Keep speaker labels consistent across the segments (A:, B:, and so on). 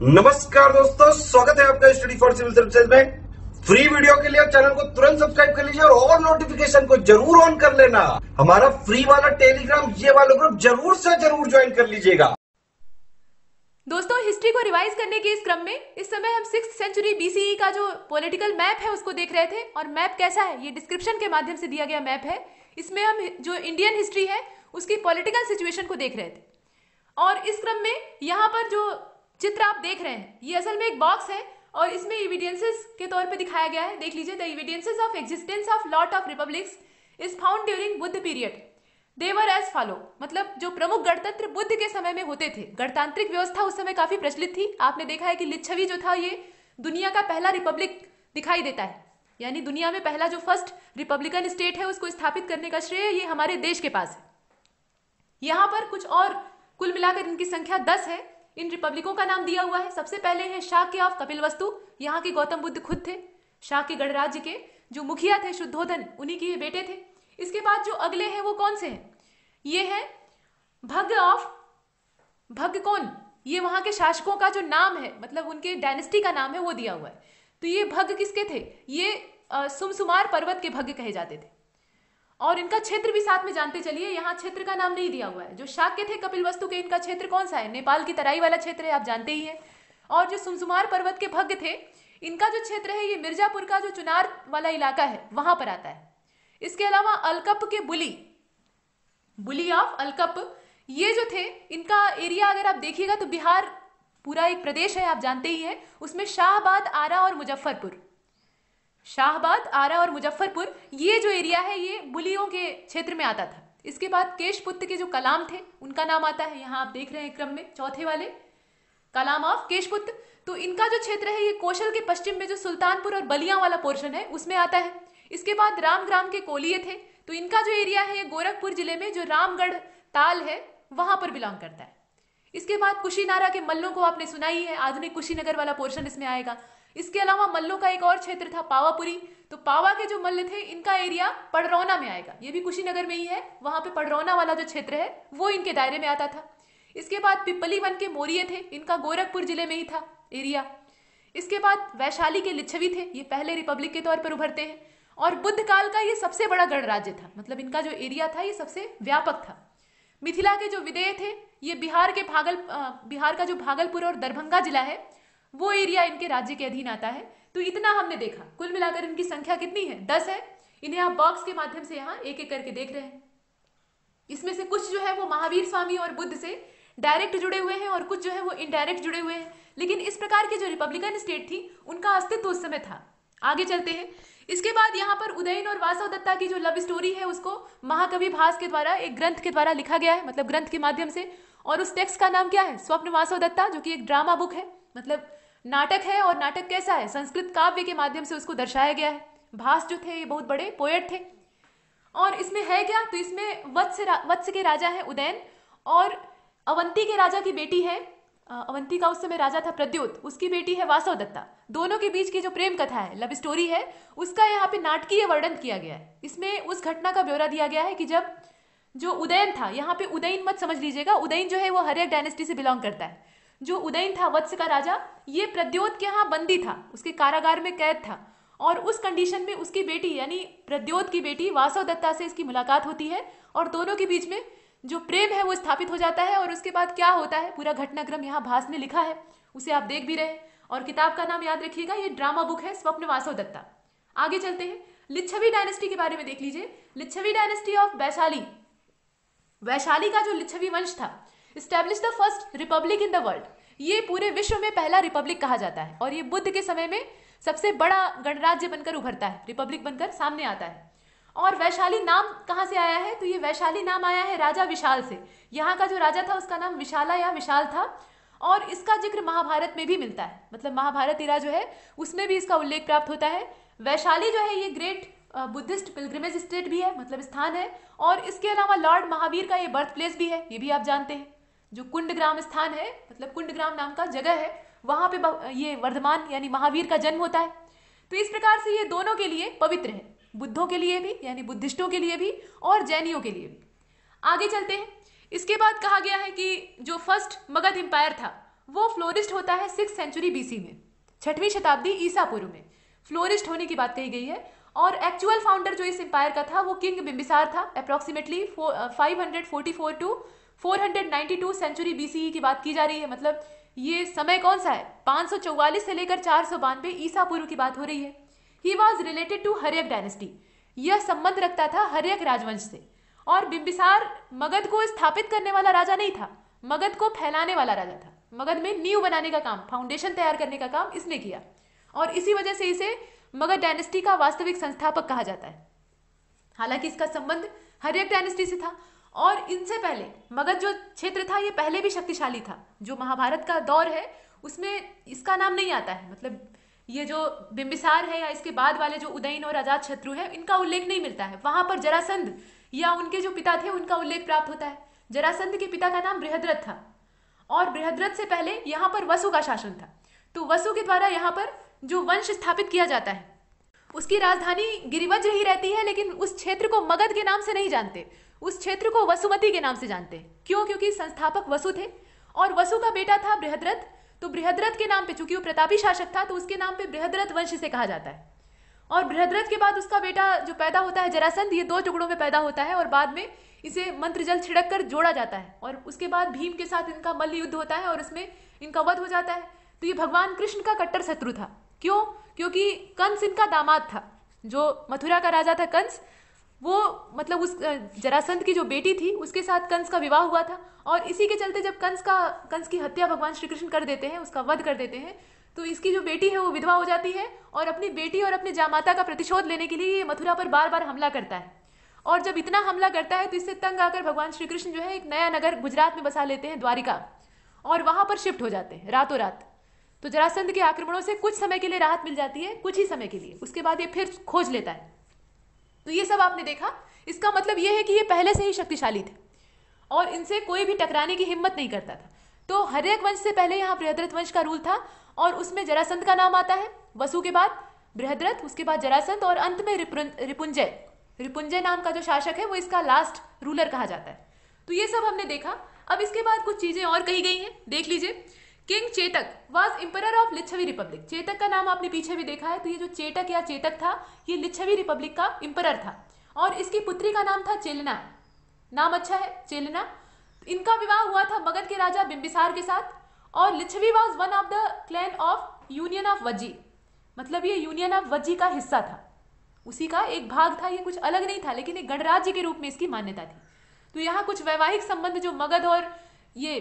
A: नमस्कार दोस्तों, स्वागत है आपका स्टडी फॉर सिविल सर्विसेज़ में। फ्री वीडियो के लिए चैनल को तुरंत सब्सक्राइब कर लीजिए और ऑल नोटिफिकेशन को ज़रूर ऑन कर लेना। हमारा फ्री वाला टेलीग्राम ये वाला ग्रुप ज़रूर से ज़रूर ज्वाइन कर लीजिएगा।
B: दोस्तों हिस्ट्री को रिवाइज करने के इस क्रम में, इस समय हम सिक्स सेंचुरी बीसीई का जो पॉलिटिकल मैप है उसको देख रहे थे और मैप कैसा है? ये डिस्क्रिप्शन के माध्यम से दिया गया मैप है। इसमें हम जो इंडियन हिस्ट्री है, उसकी पॉलिटिकल सिचुएशन को देख रहे थे। और इस क्रम में यहाँ पर जो चित्र आप देख रहे हैं। ये असल में एक बॉक्स है और इसमें इविडेंसेस के तौर पे दिखाया गया है। देख लीजिए the evidences of existence of lot of republics is found during Buddha period they are as follow मतलब जो प्रमुख गणतंत्र बुद्ध के समय में होते थे। गणतांत्रिक व्यवस्था उस समय काफ़ी प्रचलित थी। आपने देखा है कि लिच्छवी जो था, ये दुनिया का पहला रिपब्लिक दिखाई देता है। यानी दुनिया में पहला जो फ़र्स्ट रिपब्लिकन स्टेट है, उसको स्थापित करने का श्रेय ये हमारे देश के पास है। यहाँ पर कुछ और कुल मिलाकर इनकी संख्या दस है। इन रिपब्लिकों का नाम दिया हुआ है। सबसे पहले है शाक्य ऑफ़ कपिल वस्तु। यहाँ के गौतम बुद्ध खुद थे। शाक्य गणराज्य के जो मुखिया थे शुद्धोधन, उन्हीं के बेटे थे। इसके बाद जो अगले हैं वो कौन से हैं? ये है भग ऑफ़ भग कौन ये वहाँ के शासकों का जो नाम है मतलब उनके डायनेस्टी का नाम है, वो दिया हुआ है। तो ये भग किसके थे? ये सुमसुमार पर्वत के भग कहे जाते थे। और इनका क्षेत्र भी साथ में जानते चलिए, यहाँ क्षेत्र का नाम नहीं दिया हुआ है। जो शाक्य थे कपिल वस्तु के, इनका क्षेत्र कौन सा है? नेपाल की तराई वाला क्षेत्र है, आप जानते ही हैं। और जो सुमसुमार पर्वत के भग्य थे, इनका जो क्षेत्र है, ये मिर्जापुर का जो चुनार वाला इलाका है, वहाँ पर आता है। इसके अलावा अलकप के बुली बुली ऑफ़ अलकप, ये जो थे, इनका एरिया अगर आप देखिएगा तो बिहार पूरा एक प्रदेश है, आप जानते ही हैं। उसमें शाहबाद, आरा और मुजफ्फरपुर। शाहबाद, आरा और मुजफ्फरपुर, ये जो एरिया है, ये बुलियों के क्षेत्र में आता था। इसके बाद केशपुत्र के जो कलाम थे, उनका नाम आता है, यहाँ आप देख रहे हैं क्रम में, चौथे वाले, कलाम ऑफ़ केशपुत्र तो इनका जो क्षेत्र है, ये कौशल के पश्चिम में जो सुल्तानपुर और बलिया वाला पोर्शन है, उसमें आता है। इसके बाद रामग्राम के कोलिए थे तो इनका जो एरिया है, ये गोरखपुर ज़िले में, जो रामगढ़ ताल है, वहाँ पर बिलोंग करता है। इसके बाद कुशीनारा के मल्लों को आपने सुनाई है, आधुनिक कुशीनगर वाला पोर्शन इसमें आएगा। इसके अलावा मल्लों का एक और क्षेत्र था पावापुरी। तो पावा के जो मल्ल थे, इनका एरिया पड़रौना में आएगा। ये भी कुशीनगर में ही है। वहाँ पे पड़रौना वाला जो क्षेत्र है, वो इनके दायरे में आता था। इसके बाद पिपली वन के मोरिये थे। इनका गोरखपुर ज़िले में ही था एरिया इसके बाद वैशाली के लिच्छवी थे। ये पहले रिपब्लिक के तौर पर उभरते हैं। और बुद्ध काल का ये सबसे बड़ा गणराज्य था। मतलब इनका जो एरिया था, ये सबसे व्यापक था। मिथिला के जो विदेय थे, ये बिहार के भागल बिहार का जो भागलपुर और दरभंगा जिला है वो एरिया इनके राज्य के अधीन आता है। तो इतना हमने देखा। कुल मिलाकर इनकी संख्या कितनी है? दस है। इन्हें आप बॉक्स के माध्यम से यहाँ एक एक करके देख रहे हैं। इसमें से कुछ जो है वो महावीर स्वामी और बुद्ध से डायरेक्ट जुड़े हुए हैं और कुछ जो है वो इनडायरेक्ट जुड़े हुए हैं। लेकिन इस प्रकार की जो रिपब्लिकन स्टेट थी, उनका अस्तित्व उस समय था। आगे चलते हैं। इसके बाद यहाँ पर उदयन और वासव दत्ता की जो लव स्टोरी है, उसको महाकवि भास के द्वारा, एक ग्रंथ के द्वारा लिखा गया है मतलब ग्रंथ के माध्यम से। और उस टेक्स्ट का नाम क्या है? स्वप्न वासव दत्ता, जो कि एक ड्रामा बुक है। मतलब नाटक है और नाटक कैसा है? संस्कृत काव्य के माध्यम से उसको दर्शाया गया है। भास जो थे, ये बहुत बड़े पोएट थे। और इसमें है क्या? तो इसमें वत्स वत्स के राजा है उदयन और अवंती के राजा की बेटी है अवंती का उस समय राजा था प्रद्योत। उसकी बेटी है वासव दत्ता दोनों के बीच की जो प्रेम कथा है लव स्टोरी है, उसका यहाँ पे नाटकीय वर्णन किया गया है। इसमें उस घटना का ब्यौरा दिया गया है कि जब जो उदयन था, यहाँ पे उदयन मत समझ लीजिएगा, उदयन जो है वो हरियर डायनेस्टी से बिलोंग करता है। जो उदयन था वत्स का राजा, ये प्रद्योत के यहाँ बंदी था। उसके कारागार में कैद था। और उस कंडीशन में उसकी बेटी, यानी प्रद्योत की बेटी वासव दत्ता से इसकी मुलाकात होती है। और दोनों के बीच में जो प्रेम है, वो स्थापित हो जाता है। और उसके बाद क्या होता है, पूरा घटनाक्रम यहाँ भास ने लिखा है। उसे आप देख भी रहे और किताब का नाम याद रखिएगा, ये ड्रामा बुक है, स्वप्न वासव दत्ता। आगे चलते हैं। लिच्छवी डायनेस्टी के बारे में देख लीजिए। Licchavi dynasty of Vaishali. Vaishali का जो लिच्छवी वंश था establish the first republic in the world ये पूरे विश्व में पहला रिपब्लिक कहा जाता है और ये बुद्ध के समय में सबसे बड़ा गणराज्य बनकर उभरता है। रिपब्लिक बनकर सामने आता है। और वैशाली नाम कहाँ से आया है? तो ये वैशाली नाम आया है राजा विशाल से। यहाँ का जो राजा था, उसका नाम विशाला या विशाल था। और इसका ज़िक्र महाभारत में भी मिलता है। मतलब महाभारत इरा जो है, उसमें भी इसका उल्लेख प्राप्त होता है। वैशाली जो है, ये ग्रेट बुद्धिस्ट पिलग्रिमेज स्टेट भी है मतलब स्थान है। और इसके अलावा लॉर्ड महावीर का ये बर्थ प्लेस भी है, ये भी आप जानते हैं। जो कुंडग्राम स्थान है मतलब कुंडग्राम नाम का जगह है, वहाँ पे ये वर्धमान यानी महावीर का जन्म होता है। तो इस प्रकार से ये दोनों के लिए पवित्र है। बुद्धों के लिए भी, यानी बुद्धिस्टों के लिए भी और जैनियों के लिए भी। आगे चलते हैं। इसके बाद कहा गया है कि जो फ़र्स्ट मगध एम्पायर था, वो फ्लोरिस्ट होता है सिक्स सेंचुरी बीसी में। छठवीं शताब्दी ईसा पूर्व में। फ्लोरिस्ट होने की बात कही गई है। और एक्चुअल फाउंडर जो इस एम्पायर का था, वो किंग बिम्बिसार था approximately five hundred forty four to four hundred ninety two century BCE की बात की जा रही है। मतलब ये समय कौन सा है? पाँच सौ लेकर चार सौ बानवे ईसा पूर्व की बात हो रही है। He was related to Haryanka dynasty यह संबंध रखता था हरियक राजवंश से। और बिम्बिसार मगध को स्थापित करने वाला राजा नहीं था। मगध को फैलाने वाला राजा था। मगध में नींव बनाने का काम फाउंडेशन तैयार करने का काम इसने किया। और इसी वजह से इसे मगध डायनेस्टी का वास्तविक संस्थापक कहा जाता है। हालाँकि इसका संबंध हरियक डायनेस्टी से था। और इनसे पहले, मगध जो क्षेत्र था, ये पहले भी शक्तिशाली था। जो महाभारत का दौर है, उसमें इसका नाम नहीं आता है। मतलब ये जो बिंबिसार है या इसके बाद वाले जो उदयन और आज़ाद शत्रु है, इनका उल्लेख नहीं मिलता है। वहाँ पर जरासंध या उनके जो पिता थे, उनका उल्लेख प्राप्त होता है। जरासंध के पिता का नाम बृहद्रथ था। और बृहद्रथ से पहले, यहाँ पर वसु का शासन था। तो वसु के द्वारा यहाँ पर जो वंश स्थापित किया जाता है, उसकी राजधानी गिरिवज्र ही रहती है, लेकिन उस क्षेत्र को मगध के नाम से नहीं जानते। उस क्षेत्र को वसुमती के नाम से जानते हैं। क्यों? क्योंकि संस्थापक वसु थे। और वसु का बेटा था बृहद्रथ। तो बृहद्रथ के नाम पे चूँकि वो प्रतापी शासक था तो उसके नाम पे बृहद्रथ वंश से कहा जाता है। और बृहद्रथ के बाद उसका बेटा जो पैदा होता है, जरासंध, ये दो टुकड़ों में पैदा होता है और बाद में इसे मंत्र जल छिड़क कर जोड़ा जाता है। और उसके बाद भीम के साथ इनका मल्ल युद्ध होता है और उसमें इनका वध हो जाता है। तो ये भगवान कृष्ण का कट्टर शत्रु था। क्यों? क्योंकि कंस इनका दामाद था। जो मथुरा का राजा था कंस वो मतलब उस जरासंध की जो बेटी थी, उसके साथ कंस का विवाह हुआ था। और इसी के चलते जब कंस का, कंस की हत्या भगवान श्री कृष्ण कर देते हैं, उसका वध कर देते हैं तो इसकी जो बेटी है वो विधवा हो जाती है और अपनी बेटी और अपने जामाता का प्रतिशोध लेने के लिए ये मथुरा पर बार बार हमला करता है। और जब इतना हमला करता है तो इससे तंग आकर भगवान श्री कृष्ण जो है एक नया नगर गुजरात में बसा लेते हैं, द्वारिका। और वहाँ पर शिफ्ट हो जाते हैं रातों रात तो जरासंध के आक्रमणों से कुछ समय के लिए राहत मिल जाती है, कुछ ही समय के लिए। उसके बाद ये फिर खोज लेता है। तो ये सब आपने देखा। इसका मतलब ये है कि ये पहले से ही शक्तिशाली थे और इनसे कोई भी टकराने की हिम्मत नहीं करता था। तो हरेक वंश से पहले यहाँ बृहद्रथ वंश का रूल था और उसमें जरासंध का नाम आता है। वसु के बाद बृहद्रथ, उसके बाद जरासंध और अंत में रिपुंजय। रिपुंजय नाम का जो शासक है, वो इसका लास्ट रूलर कहा जाता है। तो ये सब हमने देखा। अब इसके बाद कुछ चीज़ें और कही गई हैं। देख लीजिए। King Chetak was emperor of Licchavi republic Chetak का नाम आपने पीछे भी देखा है तो ये जो चेतक या चेतक था, ये लिच्छवी रिपब्लिक का इंपर था। और इसकी पुत्री का नाम था चेलना। नाम अच्छा है, चेलना। इनका विवाह हुआ था मगध के राजा बिंबिसार के साथ, और Licchavi was one of the clan of union of Vajji मतलब ये यूनियन ऑफ़ वज्जी का हिस्सा था। उसी का एक भाग था, ये कुछ अलग नहीं था, लेकिन एक गणराज्य के रूप में इसकी मान्यता थी। तो यहाँ कुछ वैवाहिक संबंध जो मगध और ये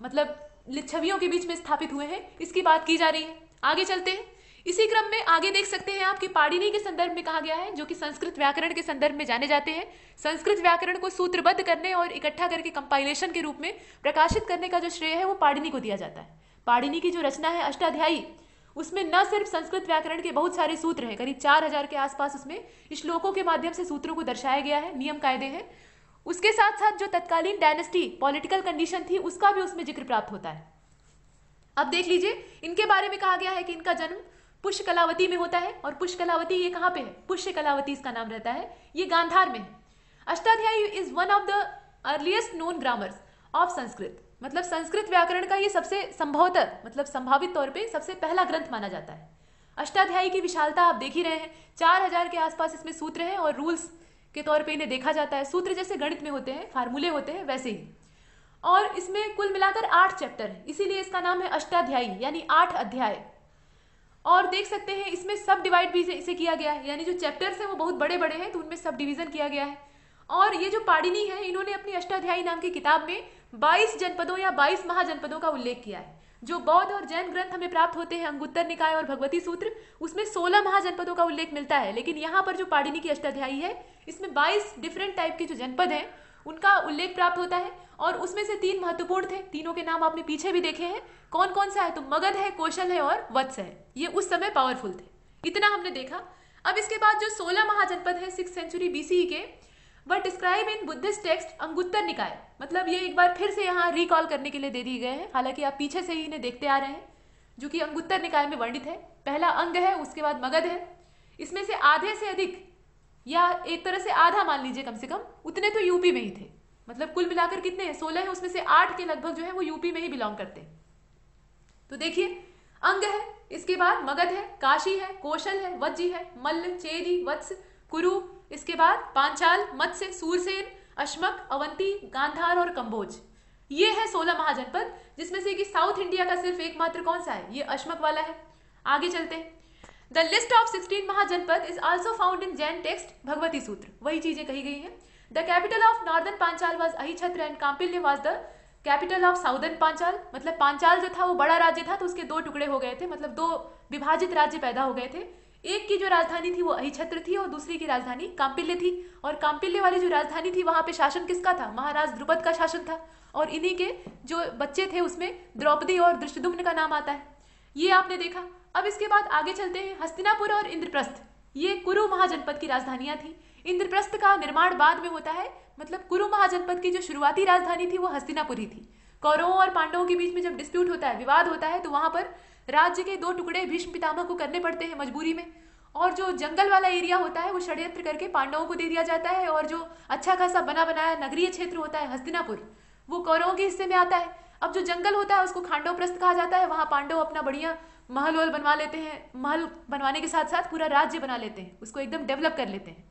B: मतलब लिच्छवियों के बीच में स्थापित हुए हैं, इसकी बात की जा रही है। आगे चलते हैं। इसी क्रम में आगे देख सकते हैं आपकी पाणिनि के संदर्भ में कहा गया है, जो कि संस्कृत व्याकरण के संदर्भ में जाने जाते हैं। संस्कृत व्याकरण को सूत्रबद्ध करने और इकट्ठा करके कंपाइलेशन के रूप में प्रकाशित करने का जो श्रेय है, वो पाणिनि को दिया जाता है। पाणिनि की जो रचना है, अष्टाध्यायी, उसमें न सिर्फ़ संस्कृत व्याकरण के बहुत सारे सूत्र हैं, करीब चार हज़ार के आसपास उसमें श्लोकों के माध्यम से सूत्रों को दर्शाया गया है नियम कायदे हैं। उसके साथ साथ जो तत्कालीन डायनेस्टी पॉलिटिकल कंडीशन थी, उसका भी उसमें ज़िक्र प्राप्त होता है। अब देख लीजिए, इनके बारे में कहा गया है कि इनका जन्म पुष्य कलावती में होता है, और पुष्य कलावती ये कहाँ पे है? पुष्य कलावती इसका नाम रहता है। ये गांधार में है। Ashtadhyayi is one of the earliest known grammars of Sanskrit. मतलब संस्कृत व्याकरण का ये सबसे संभवतः मतलब संभावित तौर पे सबसे पहला ग्रंथ माना जाता है। अष्टाध्यायी की विशालता आप देख ही रहे हैं। चार हज़ार के आसपास इसमें सूत्र हैं और रूल्स के तौर पे इन्हें देखा जाता है। सूत्र जैसे गणित में होते हैं, फार्मूले होते हैं, वैसे ही। और इसमें कुल मिलाकर आठ चैप्टर इसीलिए इसका नाम है अष्टाध्यायी, यानी आठ अध्याय। और देख सकते हैं, इसमें सब डिवाइड भी इसे किया गया है। यानी जो चैप्टर्स हैं, वो बहुत बड़े बड़े हैं तो उनमें सब डिवीज़न किया गया है। और ये जो पाडिनी है, इन्होंने अपनी अष्टाध्यायी नाम की किताब में 22 जनपदों या 22 महाजनपदों का उल्लेख किया है। जो बौद्ध और जैन ग्रंथ हमें प्राप्त होते हैं, अंगुत्तर निकाय और भगवती सूत्र, उसमें 16 महाजनपदों का उल्लेख मिलता है। लेकिन यहाँ पर जो पाडिनी की अष्टाध्यायी है, इसमें 22 डिफरेंट टाइप के जो जनपद हैं, उनका उल्लेख प्राप्त होता है और उसमें से तीन महत्वपूर्ण थे। तीनों के नाम आपने पीछे भी देखे हैं। कौन कौन सा है? तो मगध है, कौशल है और वत्स है। ये उस समय पावरफुल थे। इतना हमने देखा। अब इसके बाद जो सोलह महाजनपद है सिक्स सेंचुरी बीसी के वह describe in Buddhist text Anguttara Nikaya मतलब ये एक बार फिर से यहाँ रिकॉल करने के लिए दे दिए गए हैं। हालाँकि आप पीछे से ही इन्हें देखते आ रहे हैं, जो कि अंगुत्तर निकाय में वर्णित है। पहला अंग है, उसके बाद मगध है। इसमें से आधे से अधिक या एक तरह से आधा मान लीजिए कम से कम, उतने तो यूपी में ही थे। मतलब कुल मिलाकर कितने हैं? सोलह है, उसमें से आठ के लगभग जो है वो यूपी में ही बिलोंग करते हैं। तो देखिए, अंग है, इसके बाद मगध है, काशी है, कौशल है वज्जी है, मल्ल, चेरी, वत्स, कुरु इसके बाद पांचाल, मत्स्य, सूरसेन, अश्मक, अवंती, गांधार और कंबोज। ये है सोलह महाजनपद, जिसमें से कि साउथ इंडिया का सिर्फ़ एकमात्र कौन सा है? ये अश्मक वाला है। आगे चलते हैं। The list of sixteen Mahajanapada is also found in Jain text Bhagavati Sutra वही चीज़ें कही गई हैं। The capital of northern Panchala was Ahichhatra and Kampilya was the capital of southern Panchala मतलब पांचाल जो था, वो बड़ा राज्य था तो उसके दो टुकड़े हो गए थे। मतलब दो विभाजित राज्य पैदा हो गए थे। एक की जो राजधानी थी वो अहिछत्र थी और दूसरी की राजधानी काम्पिल्य थी। और काम्पिल्य वाली जो राजधानी थी, वहाँ पे शासन किसका था? महाराज द्रुपद का शासन था। और इन्हीं के जो बच्चे थे, उसमें द्रौपदी और दृष्टुम्न का नाम आता है। ये आपने देखा। अब इसके बाद आगे चलते हैं हस्तिनापुर और इंद्रप्रस्थ। ये कुरु महाजनपद की राजधानियाँ थी। इंद्रप्रस्थ का निर्माण बाद में होता है। मतलब कुरु महाजनपद की जो शुरुआती राजधानी थी, वो हस्तिनापुर थी। कौरवों और पांडवों के बीच में जब डिस्प्यूट होता है, विवाद होता है तो वहाँ पर राज्य के दो टुकड़े भीष्म पितामह को करने पड़ते हैं मजबूरी में। और जो जंगल वाला एरिया होता है, वो षड्यंत्र करके पांडवों को दे दिया जाता है और जो अच्छा खासा बना बनाया नगरीय क्षेत्र होता है, हस्तिनापुर, वो कौरवों के हिस्से में आता है। अब जो जंगल होता है, उसको खांडव प्रस्थ कहा जाता है। वहाँ पांडव अपना बढ़िया महल वहल बनवा लेते हैं, महल बनवाने के साथ साथ पूरा राज्य बना लेते हैं, उसको एकदम डेवलप कर लेते हैं।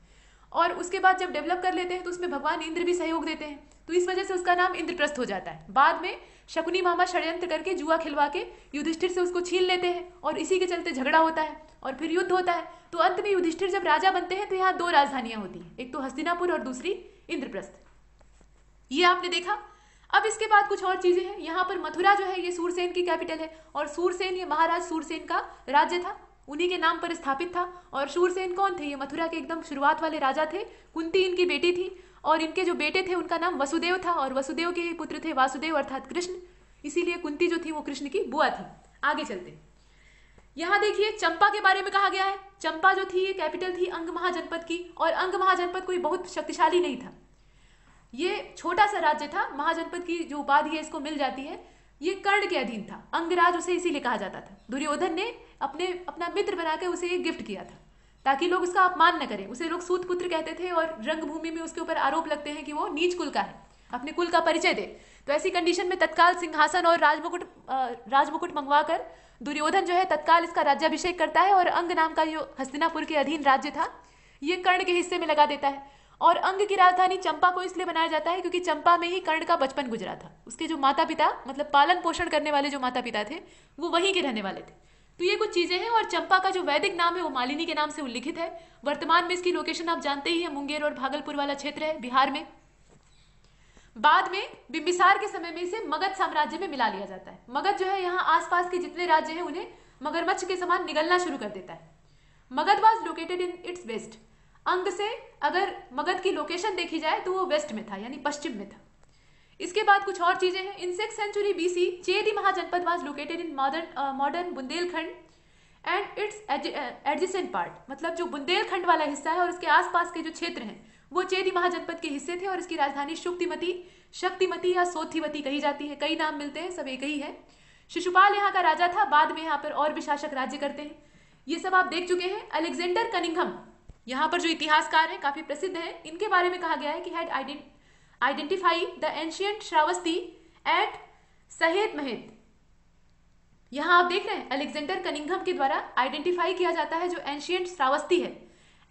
B: और उसके बाद जब डेवलप कर लेते हैं तो उसमें भगवान इंद्र भी सहयोग देते हैं। तो इस वजह से उसका नाम इंद्रप्रस्थ हो जाता है। बाद में शकुनी मामा षड्यंत्र करके जुआ खिलवा के युधिष्ठिर से उसको छीन लेते हैं और इसी के चलते झगड़ा होता है और फिर युद्ध होता है। तो अंत में युधिष्ठिर जब राजा बनते हैं तो यहाँ दो राजधानियाँ होती हैं। एक तो हस्तिनापुर और दूसरी इंद्रप्रस्थ। ये आपने देखा। अब इसके बाद कुछ और चीज़ें हैं। यहाँ पर मथुरा जो है, ये सूरसेन की कैपिटल है और सूरसेन, ये महाराज सूरसेन का राज्य था। उन्हीं के नाम पर स्थापित था और सूरसेन कौन थे? ये मथुरा के एकदम शुरुआत वाले राजा थे। कुंती इनकी बेटी थी और इनके जो बेटे थे, उनका नाम वसुदेव था और वसुदेव के पुत्र थे वासुदेव अर्थात कृष्ण। इसीलिए कुंती जो थी, वो कृष्ण की बुआ थी। आगे चलते। यहाँ देखिए, चंपा के बारे में कहा गया है। चंपा जो थी, ये कैपिटल थी अंग महाजनपद की और अंग महाजनपद कोई बहुत शक्तिशाली नहीं था। ये छोटा सा राज्य था, महाजनपद की जो उपाधि है, इसको मिल जाती है। ये कर्ण के अधीन था। अंगराज उसे इसीलिए कहा जाता था। दुर्योधन ने अपने, अपना मित्र बनाकर उसे ये गिफ्ट किया था। ताकि लोग उसका अपमान न करें। उसे लोग सूत पुत्र कहते थे और रंगभूमि में उसके ऊपर आरोप लगते हैं कि वो नीच कुल का है। अपने कुल का परिचय दे। तो ऐसी कंडीशन में तत्काल सिंहासन और राजमुकुट राजमुकुट मंगवा कर दुर्योधन जो है तत्काल इसका राज्याभिषेक करता है और अंग नाम का जो हस्तिनापुर के अधीन राज्य था। ये कर्ण के हिस्से में लगा देता है। और अंग की राजधानी चंपा को इसलिए बनाया जाता है क्योंकि चंपा में ही कर्ण का बचपन गुजरा था। उसके जो माता पिता मतलब पालन पोषण करने वाले जो माता पिता थे, वो वहीं के रहने वाले थे। तो ये कुछ चीज़ें हैं और चंपा का जो वैदिक नाम है वो मालिनी के नाम से उल्लिखित है। वर्तमान में इसकी लोकेशन आप जानते ही है, मुंगेर और भागलपुर वाला क्षेत्र है, बिहार में। बाद में बिम्बिसार के समय में इसे मगध साम्राज्य में मिला लिया जाता है। मगध जो है, यहाँ आसपास के जितने राज्य हैं, उन्हें मगरमच्छ के समान निगलना शुरू कर देता है। Magadha was located in its west Anga से अगर मगध की लोकेशन देखी जाए तो वो वेस्ट में था, यानी पश्चिम में था। इसके बाद कुछ और चीज़ें हैं। In six century BC Chedi Mahajanapada was located in modern modern Bundelkhand and its adjacent part मतलब जो बुंदेलखंड वाला हिस्सा है और उसके आसपास के जो क्षेत्र हैं, वो चेदी महाजनपद के हिस्से थे और इसकी राजधानी शुक्तिमती शक्तिमती या सोथिवती कही जाती है। कई नाम मिलते हैं, सब एक ही है। शिशुपाल यहाँ का राजा था, बाद में यहाँ पर और भी शासक राज्य करते हैं। ये सब आप देख चुके हैं। अलेक्जेंडर कनिंघम यहाँ पर जो इतिहासकार हैं, काफ़ी प्रसिद्ध हैं। इनके बारे में कहा गया है कि had identify the ancient Shravasti at Sahet Mahet यहाँ आप देख रहे हैं अलेक्जेंडर कनिंघम के द्वारा आइडेंटिफाई किया जाता है जो एंशियंट श्रावस्ती है।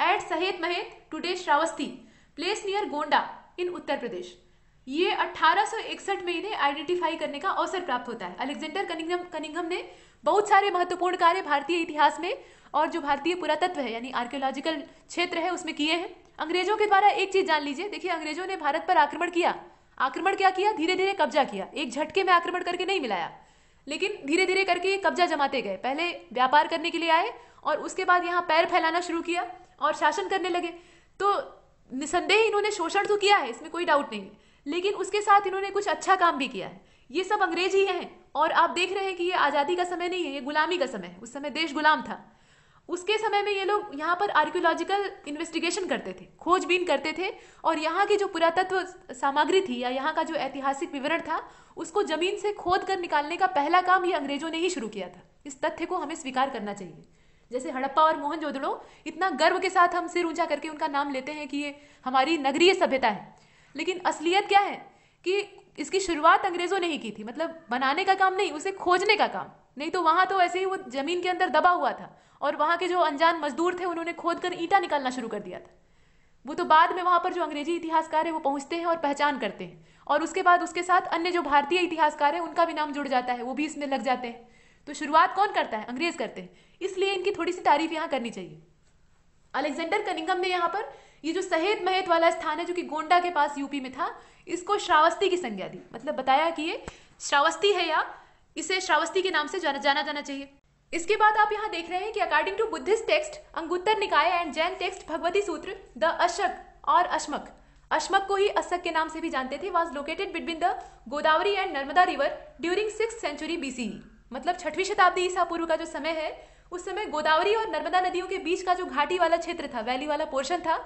B: At Sahet Mahet today Shravasti place near Gonda in Uttar Pradesh ये 1861 में इन्हें आइडेंटिफाई करने का अवसर प्राप्त होता है। अलेक्जेंडर कनिंघम कनिंघम ने बहुत सारे महत्वपूर्ण कार्य भारतीय इतिहास में और जो भारतीय पुरातत्व है, यानी आर्कियोलॉजिकल क्षेत्र है, उसमें किए हैं। अंग्रेज़ों के द्वारा एक चीज़ जान लीजिए। देखिए, अंग्रेज़ों ने भारत पर आक्रमण किया। आक्रमण क्या किया? धीरे धीरे कब्जा किया। एक झटके में आक्रमण करके नहीं मिलाया। लेकिन धीरे धीरे करके कब्जा जमाते गए। पहले व्यापार करने के लिए आए और उसके बाद यहाँ पैर फैलाना शुरू किया और शासन करने लगे। तो निसंदेह इन्होंने शोषण तो किया है, इसमें कोई डाउट नहीं है। लेकिन उसके साथ इन्होंने कुछ अच्छा काम भी किया है। ये सब अंग्रेज़ ही हैं और आप देख रहे हैं कि ये आज़ादी का समय नहीं है, ये गुलामी का समय है। उस समय देश गुलाम था। उसके समय में ये लोग यहाँ पर आर्कियोलॉजिकल इन्वेस्टिगेशन करते थे, खोजबीन करते थे और यहाँ की जो पुरातत्व सामग्री थी या यहाँ का जो ऐतिहासिक विवरण था, उसको ज़मीन से खोद कर निकालने का पहला काम ये अंग्रेज़ों ने ही शुरू किया था। इस तथ्य को हमें स्वीकार करना चाहिए। जैसे हड़प्पा और मोहनजोदड़ो इतना गर्व के साथ हम सिर ऊँचा करके उनका नाम लेते हैं कि ये हमारी नगरीय सभ्यता है। लेकिन असलियत क्या है कि इसकी शुरुआत अंग्रेज़ों ने ही की थी। मतलब बनाने का काम नहीं, उसे खोजने का काम। नहीं तो वहाँ तो ऐसे ही वो ज़मीन के अंदर दबा हुआ था और वहाँ के जो अनजान मजदूर थे, उन्होंने खोद कर ईटा निकालना शुरू कर दिया था। वो तो बाद में वहाँ पर जो अंग्रेज़ी इतिहासकार है, वो पहुँचते हैं और पहचान करते हैं। और उसके बाद उसके साथ अन्य जो भारतीय इतिहासकार है, उनका भी नाम जुड़ जाता है, वो भी इसमें लग जाते हैं। तो शुरुआत कौन करता है? अंग्रेज़ करते हैं। इसलिए इनकी थोड़ी सी तारीफ़ यहाँ करनी चाहिए। अलेक्जेंडर कनिंगम ने यहाँ पर ये जो सहेत महेत वाला स्थान है, जो कि गोंडा के पास यूपी में था, इसको श्रावस्ती की संज्ञा दी। मतलब बताया कि ये श्रावस्ती है या इसे श्रावस्ती के नाम से जाना जाना जाना चाहिए। इसके बाद आप यहाँ देख रहे हैं कि according to Buddhist text Anguttara Nikaya and Jain text Bhagavati सूत्र द अशक और अश्मक। अश्मक को ही असक के नाम से भी जानते थे was located between the Godavari and Narmada river during six century BC मतलब छठवीं शताब्दी ईसा पूर्व का जो समय है उस समय गोदावरी और नर्मदा नदियों के बीच का जो घाटी वाला क्षेत्र था, वैली वाला पोर्शन था,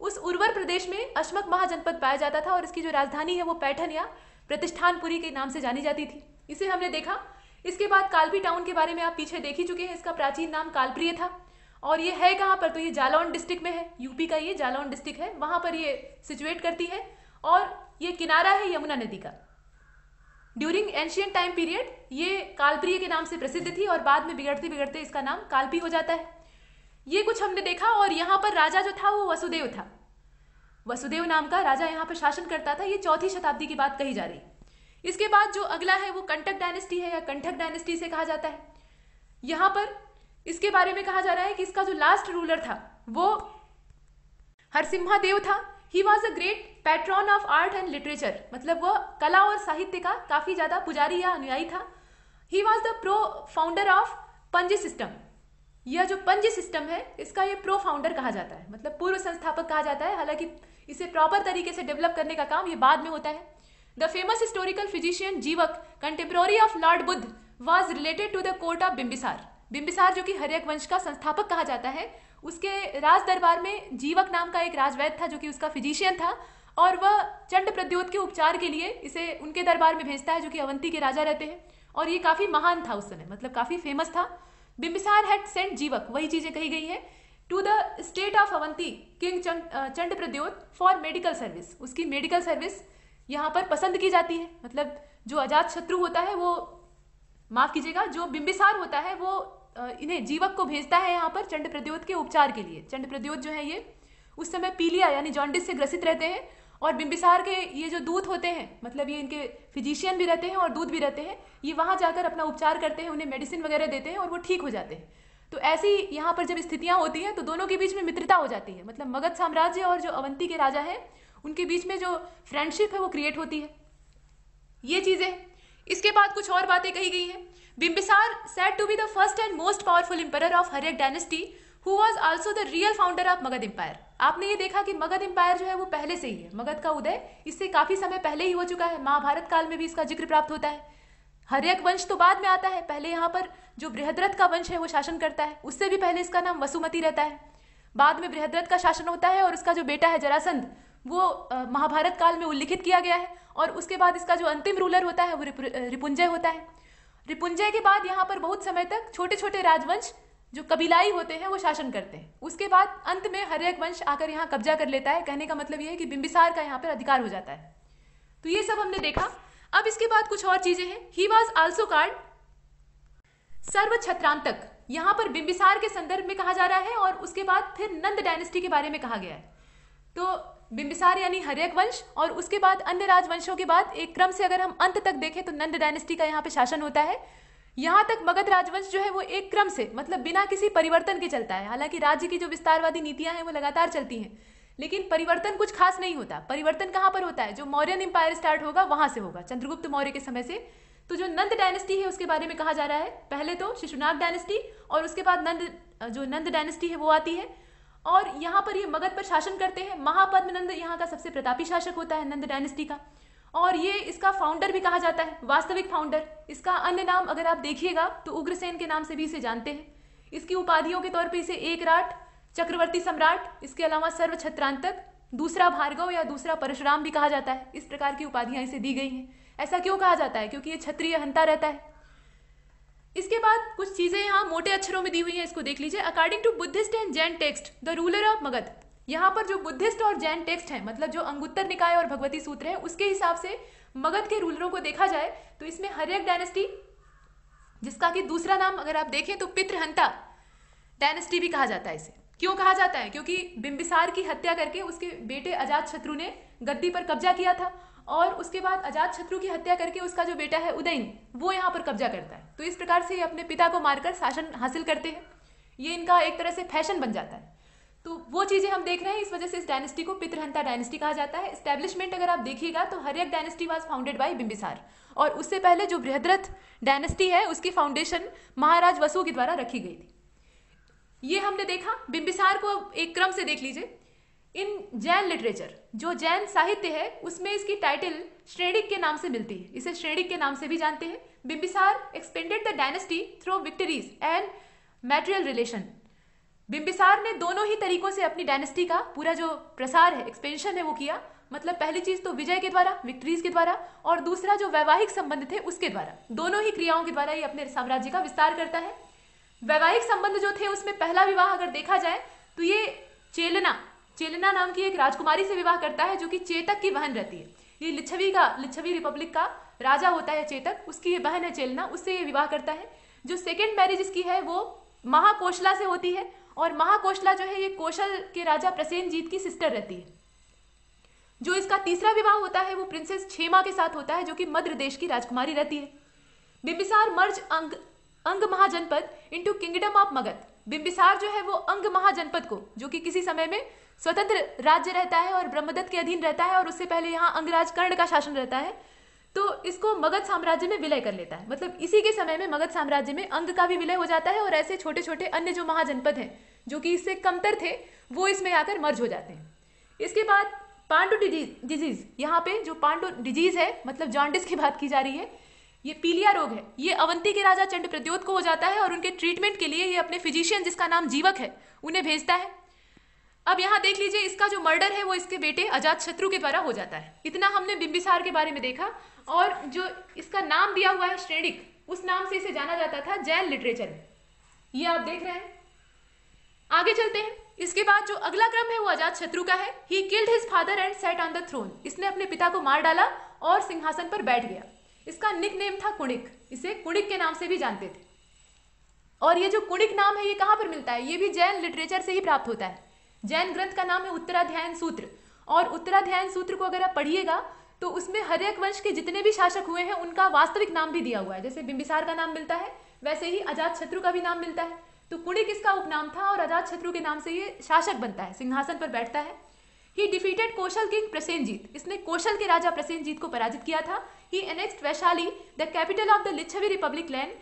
B: उस उर्वर प्रदेश में अश्मक महाजनपद पाया जाता था और इसकी जो राजधानी है वो पैठन या प्रतिष्ठानपुरी के नाम से जानी जाती थी। इसे हमने देखा। इसके बाद कालपी टाउन के बारे में आप पीछे देख ही चुके हैं, इसका प्राचीन नाम कालप्रिय था। और ये है कहाँ पर? तो ये जालौन डिस्ट्रिक्ट में है। यूपी का ये जालौन डिस्ट्रिक्ट है, वहाँ पर ये सिचुएट करती है। और ये किनारा है यमुना नदी का। ड्यूरिंग एंशियन टाइम पीरियड ये कालप्रिय के नाम से प्रसिद्ध थी और बाद में बिगड़ते बिगड़ते इसका नाम कालपी हो जाता है। ये कुछ हमने देखा और यहाँ पर राजा जो था, वो वसुदेव था। वसुदेव नाम का राजा यहाँ पर शासन करता था, ये चौथी शताब्दी की बात कही जा रही। इसके बाद जो अगला है, वो कंटक डायनेस्टी है या कंठक डायनेस्टी से कहा जाता है। यहाँ पर इसके बारे में कहा जा रहा है कि इसका जो लास्ट रूलर था, वो हरसिम्हा देव था। He was a great patron of art and literature मतलब वह कला और साहित्य का काफ़ी ज़्यादा पुजारी या अनुयायी था। He was the pro founder of Panji system यह जो पंजी सिस्टम है, इसका ये प्रो फाउंडर कहा जाता है। मतलब पूर्व संस्थापक कहा जाता है। हालाँकि इसे प्रॉपर तरीके से डेवलप करने का काम ये बाद में होता है। The famous historical physician Jivaka contemporary of lord Buddha was related to the court of Bimbisara Bimbisara जो कि हरियक वंश का संस्थापक कहा जाता है उसके राज दरबार में जीवक नाम का एक राजवैद था जो कि उसका फिजिशियन था और वह चंड प्रद्योत के उपचार के लिए इसे उनके दरबार में भेजता है, जो कि अवंती के राजा रहते हैं। और ये काफ़ी महान था उस समय मतलब काफ़ी फ़ेमस था। बिम्बिसार हैड सेंट जीवक, वही चीज़ें कही गई है। To the state of Avanti king Chanda Pradyota for medical service उसकी मेडिकल सर्विस यहाँ पर पसंद की जाती है। मतलब जो अजात शत्रु होता है, वो, माफ़ कीजिएगा, जो बिंबिसार होता है, वो इन्हें जीवक को भेजता है यहाँ पर चंड प्रद्योत के उपचार के लिए। चंड प्रद्योत जो है ये, उस समय पीलिया यानी जॉन्डिस से ग्रसित रहते हैं और बिंबिसार के ये जो दूत होते हैं मतलब ये इनके फिजिशियन भी रहते हैं और दूध भी रहते हैं, ये वहाँ जाकर अपना उपचार करते हैं, उन्हें मेडिसिन वगैरह देते हैं और वो ठीक हो जाते हैं। तो ऐसी यहाँ पर जब स्थितियाँ होती हैं तो दोनों के बीच में मित्रता हो जाती है। मतलब मगध साम्राज्य और जो अवंती के राजा हैं, उनके बीच में जो फ्रेंडशिप है, वो क्रिएट होती है। ये चीज़ें, इसके बाद कुछ और बातें कही गई हैं। Bimbisara said to be the first and most powerful emperor of Haryanka dynasty who was also the real founder of Magadha empire आपने ये देखा कि मगध एम्पायर जो है वो पहले से ही है। मगध का उदय इससे काफ़ी समय पहले ही हो चुका है। महाभारत काल में भी इसका ज़िक्र प्राप्त होता है। हरियक वंश तो बाद में आता है। पहले यहाँ पर जो बृहद्रथ का वंश है वो शासन करता है। उससे भी पहले इसका नाम वसुमती रहता है। बाद में बृहद्रथ का शासन होता है और उसका जो बेटा है जरासंध, वो महाभारत काल में उल्लिखित किया गया है। और उसके बाद इसका जो अंतिम रूलर होता है वो रिपुंजय होता है। रिपुंजय के बाद यहाँ पर बहुत समय तक छोटे छोटे राजवंश जो कबीलाई होते हैं, वो शासन करते हैं। उसके बाद अंत में हरियक वंश आकर यहाँ कब्जा कर लेता है। कहने का मतलब ये है कि बिंबिसार का यहाँ पर अधिकार हो जाता है। तो ये सब हमने देखा। अब इसके बाद कुछ और चीज़ें हैं। He was also called Sarva Chhatrantaka यहाँ पर बिंबिसार के संदर्भ में कहा जा रहा है और उसके बाद फिर नंद डायनेस्टी के बारे में कहा गया है। तो बिंबिसार यानी हरियक वंश और उसके बाद अन्य राजवंशों के बाद एक क्रम से अगर हम अंत तक देखें तो नंद डायनेस्टी का यहाँ पे शासन होता है। यहाँ तक मगध राजवंश जो है वो एक क्रम से मतलब बिना किसी परिवर्तन के चलता है। हालाँकि राज्य की जो विस्तारवादी नीतियाँ हैं वो लगातार चलती हैं, लेकिन परिवर्तन कुछ खास नहीं होता। परिवर्तन कहाँ पर होता है? जो मौर्यन एम्पायर स्टार्ट होगा, वहाँ से होगा। चंद्रगुप्त मौर्य के समय से। तो जो नंद डायनेस्टी है, उसके बारे में कहा जा रहा है। पहले तो शिशुनाग डायनेस्टी और उसके बाद नंद, जो नंद डायनेस्टी है, वो आती है। और यहाँ पर ये मगध पर शासन करते हैं। महापद्म नंद यहाँ का सबसे प्रतापी शासक होता है नंद डायनेस्टी का। और ये इसका फाउंडर भी कहा जाता है, वास्तविक फाउंडर इसका अन्य नाम अगर आप देखिएगा तो उग्रसेन के नाम से भी इसे जानते हैं। इसकी उपाधियों के तौर पर इसे एक राट, चक्रवर्ती सम्राट, इसके अलावा सर्व छत्रांतक दूसरा भार्गव या दूसरा परशुराम भी कहा जाता है। इस प्रकार की उपाधियाँ इसे दी गई हैं। ऐसा क्यों कहा जाता है? क्योंकि ये क्षत्रिय हंता रहता है। इसके बाद कुछ चीज़ें यहाँ मोटे अक्षरों में दी हुई हैं, इसको देख लीजिए। According to Buddhist and Jain text the ruler of Magadha यहाँ पर जो बुद्धिस्ट और जैन टेक्स्ट है मतलब जो अंगुत्तर निकाय और भगवती सूत्र है, उसके हिसाब से मगध के रूलरों को देखा जाए तो इसमें हर्यक डायनेस्टी जिसका कि दूसरा नाम अगर आप देखें तो पितृहंता डायनेस्टी भी कहा जाता है इसे। क्यों कहा जाता है? क्योंकि बिंबिसार की हत्या करके उसके बेटे अजात शत्रु ने गद्दी पर कब्जा किया था। और उसके बाद अजात शत्रु की हत्या करके उसका जो बेटा है उदयन, वो यहाँ पर कब्जा करता है। तो इस प्रकार से ये अपने पिता को मारकर शासन हासिल करते हैं। ये इनका एक तरह से फ़ैशन बन जाता है। तो वो चीज़ें हम देख रहे हैं, इस वजह से इस डायनेस्टी को पितृहंता डायनेस्टी कहा जाता है। स्टैब्लिशमेंट अगर आप देखिएगा तो Haryanka dynasty was founded by Bimbisara और उससे पहले जो बृहद्रथ डायनेस्टी है, उसकी फाउंडेशन महाराज वसु के द्वारा रखी गई थी। ये हमने देखा बिम्बिसार को एक क्रम से देख लीजिए। इन जैन लिटरेचर जो जैन साहित्य है, उसमें इसकी टाइटल श्रेणिक के नाम से मिलती है। इसे श्रेणिक के नाम से भी जानते हैं। Bimbisara expanded the dynasty through victories and material relation Bimbisara ने दोनों ही तरीकों से अपनी डायनेस्टी का पूरा जो प्रसार है एक्सपेंशन है, वो किया। मतलब पहली चीज़ तो विजय के द्वारा विक्ट्रीज के द्वारा और दूसरा जो वैवाहिक संबंध थे, उसके द्वारा। दोनों ही क्रियाओं के द्वारा ये अपने साम्राज्य का विस्तार करता है। वैवाहिक संबंध जो थे, उसमें पहला विवाह अगर देखा जाए तो ये चेलना चेलना नाम की एक राजकुमारी से विवाह करता है जो कि चेतक की बहन रहती है। ये लिच्छवी का, लिच्छवी रिपब्लिक का राजा होता है चेतक। उसकी ये बहन है चेलना। उससे ये विवाह करता है। जो सेकेंड मैरिज इसकी है, वो महाकोशला से होती है और महाकोशला जो है, ये कौशल के राजा प्रसेनजीत की सिस्टर रहती है। जो इसका तीसरा विवाह होता है, वो प्रिंसेस छेमा के साथ होता है, जो कि मध्य देश की राजकुमारी रहती है। Bimbisara merge Anga Anga mahajanapada into kingdom of Magadha. Bimbisara जो है, वो अंग महाजनपद को, जो कि किसी समय में स्वतंत्र राज्य रहता है और ब्रह्मदत्त के अधीन रहता है और उससे पहले यहाँ अंगराज कर्ण का शासन रहता है तो इसको मगध साम्राज्य में विलय कर लेता है। मतलब इसी के समय में मगध साम्राज्य में अंग का भी विलय हो जाता है और ऐसे छोटे छोटे अन्य जो महाजनपद हैं, जो कि इससे कमतर थे, वो इसमें आकर मर्ज हो जाते हैं। इसके बाद पांडु डिज़ीज़, यहाँ पे जो पांडु डिज़ीज़ है मतलब जॉन्डिस की बात की जा रही है, ये पीलिया रोग है। ये अवंती के राजा चंड प्रद्योत को हो जाता है और उनके ट्रीटमेंट के लिए ये अपने फिजिशियन जिसका नाम जीवक है, उन्हें भेजता है। अब यहाँ देख लीजिए, इसका जो मर्डर है वो इसके बेटे अजात शत्रु के द्वारा हो जाता है। इतना हमने बिंबिसार के बारे में देखा और जो इसका नाम दिया हुआ है श्रेणिक, उस नाम से इसे जाना जाता था जैन लिटरेचर ये आप देख रहे हैं। आगे चलते हैं। इसके बाद जो अगला क्रम है वो अजात शत्रु का है। He killed his father and sat on the throne इसने अपने पिता को मार डाला और सिंहासन पर बैठ गया। इसका निक नेम था कुणिक। इसे कुणिक के नाम से भी जानते थे। और ये जो कुणिक नाम है, ये कहाँ पर मिलता है? ये भी जैन लिटरेचर से ही प्राप्त होता है। जैन ग्रंथ का नाम है उत्तराध्यायन सूत्र। और उत्तराध्यायन सूत्र को अगर आप पढ़िएगा तो उसमें हर एक वंश के जितने भी शासक हुए हैं, उनका वास्तविक नाम भी दिया हुआ है। जैसे बिंबिसार का नाम मिलता है, वैसे ही अजात शत्रु का भी नाम मिलता है। तो कुणिक इसका उपनाम था और अजात शत्रु के नाम से ये शासक बनता है, सिंहासन पर बैठता है। He defeated Kosala king Prasenajit इसने कौशल के राजा प्रसेनजीत को पराजित किया था। He annexed Vaishali the capital of the Lichchhavi republic and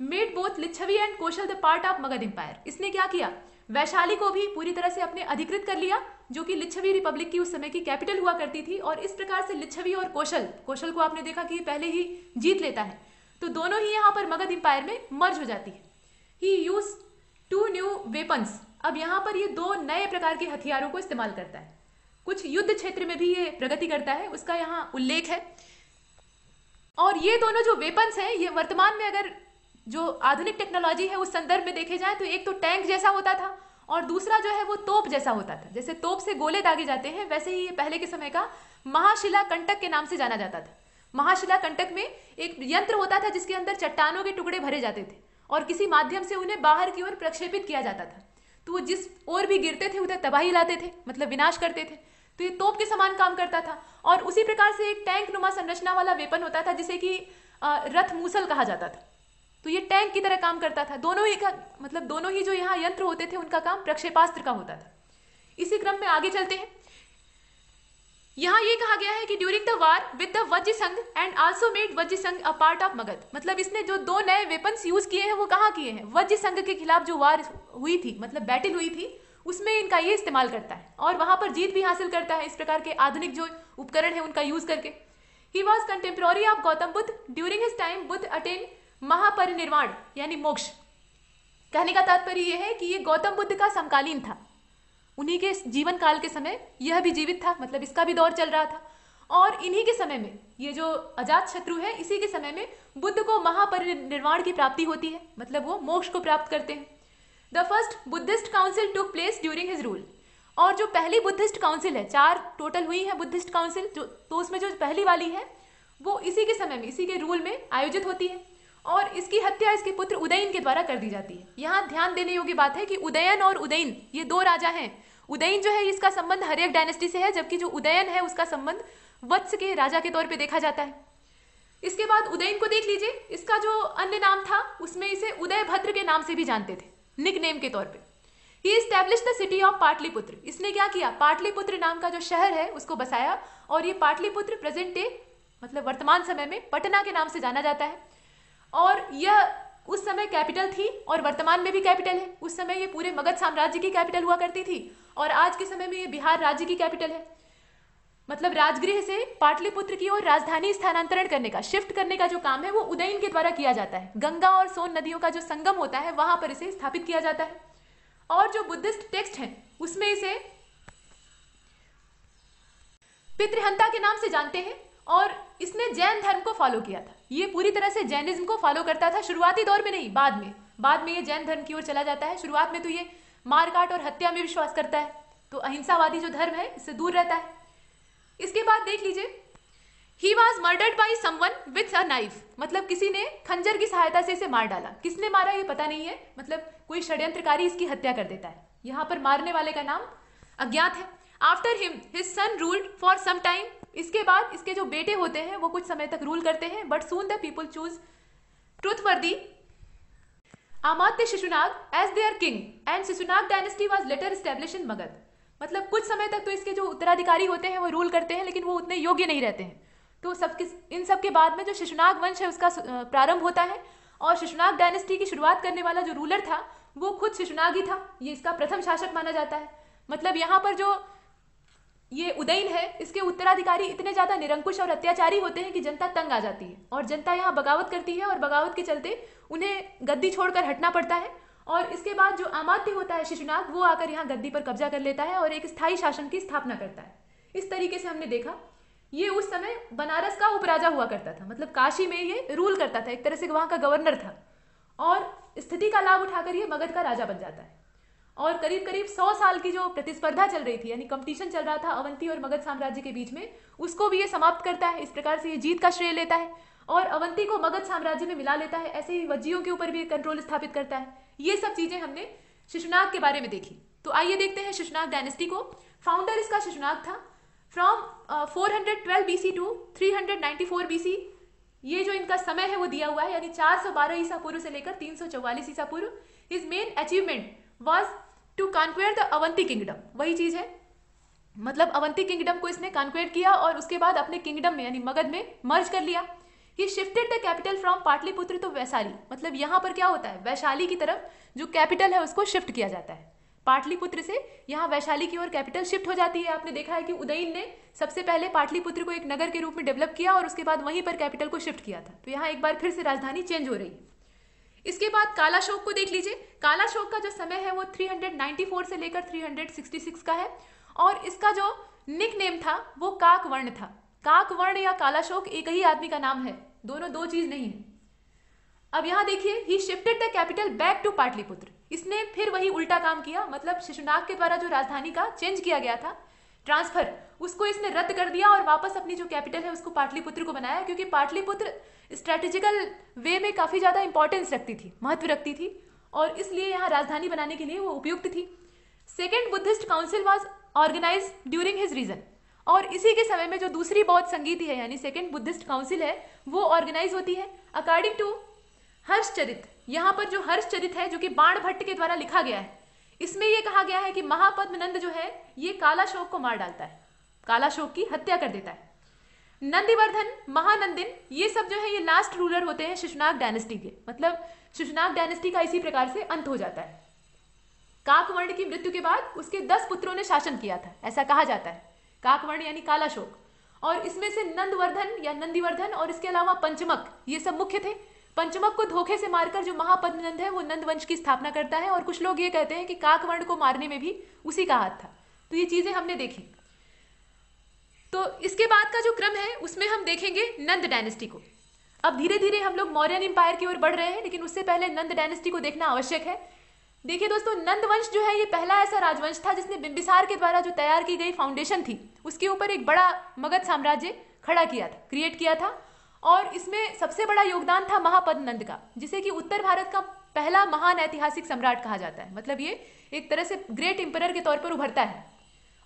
B: made both Lichchhavi and Kosala the part of Magadha empire. इसने क्या किया? वैशाली को भी पूरी तरह से अपने अधिकृत कर लिया, जो कि लिच्छवी रिपब्लिक की उस समय की कैपिटल हुआ करती थी, और इस प्रकार से लिच्छवी और कौशल कौशल को आपने देखा कि पहले ही जीत लेता है। तो दोनों ही यहाँ पर मगध एम्पायर में मर्ज हो जाती है। He use two new weapons अब यहाँ पर ये दो नए प्रकार के हथियारों को इस्तेमाल करता है। कुछ युद्ध क्षेत्र में भी ये प्रगति करता है, उसका यहाँ उल्लेख है। और ये दोनों जो वेपन्स हैं, ये वर्तमान में अगर जो आधुनिक टेक्नोलॉजी है, उस संदर्भ में देखे जाए तो एक तो टैंक जैसा होता था और दूसरा जो है वो तोप जैसा होता था। जैसे तोप से गोले दागे जाते हैं, वैसे ही ये पहले के समय का महाशिला कंटक के नाम से जाना जाता था। महाशिला कंटक में एक यंत्र होता था जिसके अंदर चट्टानों के टुकड़े भरे जाते थे और किसी माध्यम से उन्हें बाहर की ओर प्रक्षेपित किया जाता था। तो वो जिस ओर भी गिरते थे, उधर तबाही लाते थे मतलब विनाश करते थे। तो ये तोप के समान काम करता था और उसी प्रकार से एक टैंक नुमा संरचना वाला वेपन होता था, जिसे कि रथ मूसल कहा जाता था। तो ये टैंक की तरह काम करता था। दोनों ही का मतलब दोनों ही जो यहाँ यंत्र होते थे, उनका काम प्रक्षेपास्त्र का होता था। इसी क्रम में आगे चलते हैं। यहाँ ये कहा गया है कि during the war with the Vajra Sangha and also made वज्र संघ अ पार्ट ऑफ़ मगध मतलब इसने जो दो नए वेपन्स यूज़ किए हैं, वो कहाँ किए हैं? वज्र संघ के खिलाफ जो वार हुई थी मतलब बैटल हुई थी, उसमें इनका ये इस्तेमाल करता है। और वहाँ पर जीत भी हासिल करता है इस प्रकार के आधुनिक जो उपकरण है, उनका यूज़ करके। He was contemporary of Gautama Buddha during his time Buddha attain Mahaparinirvana, यानी मोक्ष। कहने का तात्पर्य यह है कि ये गौतम बुद्ध का समकालीन था। उन्हीं के जीवन काल के समय यह भी जीवित था मतलब इसका भी दौर चल रहा था। और इन्हीं के समय में, ये जो अजात शत्रु है, इसी के समय में बुद्ध को महापरिनिर्वाण की प्राप्ति होती है मतलब वो मोक्ष को प्राप्त करते हैं। The first Buddhist council took place during his rule और जो पहली बुद्धिस्ट काउंसिल है, चार टोटल हुई है बुद्धिस्ट काउंसिल जो तो उसमें जो पहली वाली है, वो इसी के समय में, इसी के रूल में आयोजित होती है। और इसकी हत्या इसके पुत्र उदयन के द्वारा कर दी जाती है। यहाँ ध्यान देने योग्य बात है कि उदयन और उदयन, ये दो राजा हैं। उदयन जो है, इसका संबंध हरियक डायनेस्टी से है, जबकि जो उदयन है, उसका संबंध वत्स के राजा के तौर पे देखा जाता है। इसके बाद उदयन को देख लीजिए, इसका जो अन्य नाम था, उसमें इसे उदय भद्र के नाम से भी जानते थे निक नेम के तौर पर he establish the city of Pataliputra इसने क्या किया? पाटलिपुत्र नाम का जो शहर है, उसको बसाया, और ये पाटलिपुत्र प्रेजेंट डे मतलब वर्तमान समय में पटना के नाम से जाना जाता है। और यह उस समय कैपिटल थी और वर्तमान में भी कैपिटल है। उस समय ये पूरे मगध साम्राज्य की कैपिटल हुआ करती थी और आज के समय में ये बिहार राज्य की कैपिटल है। मतलब राजगृह से पाटलिपुत्र की ओर राजधानी स्थानांतरण करने का, शिफ्ट करने का जो काम है, वो उदयन के द्वारा किया जाता है। गंगा और सोन नदियों का जो संगम होता है, वहाँ पर इसे स्थापित किया जाता है। और जो बुद्धिस्ट टेक्स्ट है, उसमें इसे पितृहंता के नाम से जानते हैं और इसने जैन धर्म को फॉलो किया था। ये पूरी तरह से जैनिज्म को फॉलो करता था, शुरुआती दौर में नहीं, बाद में। बाद में ये जैन धर्म की ओर चला जाता है। शुरुआत में तो ये मारकाट और हत्या में विश्वास करता है। तो अहिंसावादी जो धर्म है, इससे दूर रहता है। इसके बाद देख लीजिए he was murdered by someone with a knife मतलब किसी ने खंजर की सहायता से इसे मार डाला। किसने मारा ये पता नहीं है। मतलब कोई षड्यंत्रकारी इसकी हत्या कर देता है। यहाँ पर मारने वाले का नाम अज्ञात है। After him his son ruled for some time इसके बाद इसके जो बेटे होते हैं, वो कुछ समय तक रूल करते हैं but soon the people choose trustworthy Amatya Shishunaga as their king and Shishunaga dynasty was later establish in Magadha मतलब कुछ समय तक तो इसके जो उत्तराधिकारी होते हैं, वो रूल करते हैं, लेकिन वो उतने योग्य नहीं रहते हैं। तो सबके इन सब के बाद में जो शिशुनाग वंश है, उसका प्रारंभ होता है, और शिशुनाग डायनेस्टी की शुरुआत करने वाला जो रूलर था, वो खुद शिशुनाग ही था। ये इसका प्रथम शासक माना जाता है। मतलब यहाँ पर जो ये उदयन है, इसके उत्तराधिकारी इतने ज़्यादा निरंकुश और अत्याचारी होते हैं कि जनता तंग आ जाती है। और जनता यहाँ बगावत करती है और बगावत के चलते उन्हें गद्दी छोड़कर हटना पड़ता है। और इसके बाद जो अमात्य होता है शिशुनाग, वो आकर यहाँ गद्दी पर कब्जा कर लेता है और एक स्थायी शासन की स्थापना करता है। इस तरीके से हमने देखा, ये उस समय बनारस का उपराजा हुआ करता था। मतलब काशी में ये रूल करता था, एक तरह से वहाँ का गवर्नर था। और स्थिति का लाभ उठाकर ये मगध का राजा बन जाता है। और करीब करीब सौ साल की जो प्रतिस्पर्धा चल रही थी, यानी कंपटीशन चल रहा था अवंती और मगध साम्राज्य के बीच में, उसको भी ये समाप्त करता है। इस प्रकार से ये जीत का श्रेय लेता है और अवंती को मगध साम्राज्य में मिला लेता है। ऐसे ही वज्जियों के ऊपर भी कंट्रोल स्थापित करता है। ये सब चीज़ें हमने शिशुनाग के बारे में देखी। तो आइए देखते हैं शिशुनाग डायनेस्टी को। फाउंडर इसका शिशुनाग था। From four hundred twelve BC to three hundred ninety four BC ये जो इनका समय है वो दिया हुआ है, यानी चार सौ बारह ईसा पूर्व से लेकर तीन सौ चौवालीस ईसा पूर्व। His main achievement was to conquer the Avanti kingdom वही चीज़ है। मतलब अवंती किंगडम को इसने कॉन्क्वेयर किया और उसके बाद अपने किंगडम में, यानी मगध में मर्ज कर लिया। He shifted the capital from Pataliputra to Vaishali मतलब यहाँ पर क्या होता है? वैशाली की तरफ़ जो कैपिटल है उसको शिफ्ट किया जाता है। पाटलिपुत्र से यहाँ वैशाली की ओर कैपिटल शिफ्ट हो जाती है। आपने देखा है कि उदयन ने सबसे पहले पाटलिपुत्र को एक नगर के रूप में डेवलप किया और उसके बाद वहीं पर कैपिटल को शिफ्ट किया था। तो यहाँ एक बार फिर से राजधानी चेंज हो रही है। इसके बाद काला शोक को देख लीजिए। काला शोक का जो समय है वो 394 से लेकर 366 का है। और इसका जो निक नेम था, वो काक वर्ण था। काक वर्ण या काला शोक, एक ही आदमी का नाम है। दोनों दो चीज़ नहीं है। अब यहाँ देखिए he shifted the capital back to Pataliputra इसने फिर वही उल्टा काम किया मतलब शिशुनाग के द्वारा जो राजधानी का चेंज किया गया था ट्रांसफ़र उसको इसने रद्द कर दिया और वापस अपनी जो कैपिटल है उसको पाटलिपुत्र को बनाया, क्योंकि पाटलिपुत्र स्ट्रेटेजिकल वे में काफ़ी ज़्यादा इंपॉर्टेंस रखती थी, महत्व रखती थी और इसलिए यहाँ राजधानी बनाने के लिए वो उपयुक्त थी। Second Buddhist council was organise during his reign और इसी के समय में जो दूसरी बौद्ध संगीत है, यानी सेकेंड बुद्धिस्ट काउंसिल है, वो ऑर्गेनाइज होती है। अकॉर्डिंग टू हर्षचरित यहाँ पर जो हर्षचरित है, जो कि बाण भट्ट के द्वारा लिखा गया है, इसमें यह कहा गया है कि महापद्मनंद जो है, ये काला शोक को मार डालता है। काला शोक की हत्या कर देता है। नंदीवर्धन, महानंदिन, ये सब जो है, ये लास्ट रूलर होते हैं शिशुनाग डायनेस्टी के। मतलब शिशुनाग डायनेस्टी का इसी प्रकार से अंत हो जाता है। काकवर्ण की मृत्यु के बाद उसके दस पुत्रों ने शासन किया था। ऐसा कहा जाता है। काकवर्ण यानी कालाशोक। और इसमें से नंदवर्धन या नंदीवर्धन और इसके अलावा पंचमक, ये सब मुख्य थे। पंचमक को धोखे से मारकर जो महापद्मनंद है, वो नंद वंश की स्थापना करता है और कुछ लोग ये कहते हैं कि काकवर्ण को मारने में भी उसी का हाथ था। तो ये चीज़ें हमने देखी। तो इसके बाद का जो क्रम है, उसमें हम देखेंगे नंद डायनेस्टी को। अब धीरे धीरे हम लोग मौर्यन एम्पायर की ओर बढ़ रहे हैं, लेकिन उससे पहले नंद डायनेस्टी को देखना आवश्यक है। देखिए दोस्तों, नंद वंश जो है, ये पहला ऐसा राजवंश था जिसने बिंबिसार के द्वारा जो तैयार की गई फाउंडेशन थी, उसके ऊपर एक बड़ा मगध साम्राज्य खड़ा किया था क्रिएट किया था। और इसमें सबसे बड़ा योगदान था महापद नंद का, जिसे कि उत्तर भारत का पहला महान ऐतिहासिक सम्राट कहा जाता है। मतलब ये एक तरह से ग्रेट इंपर के तौर पर उभरता है।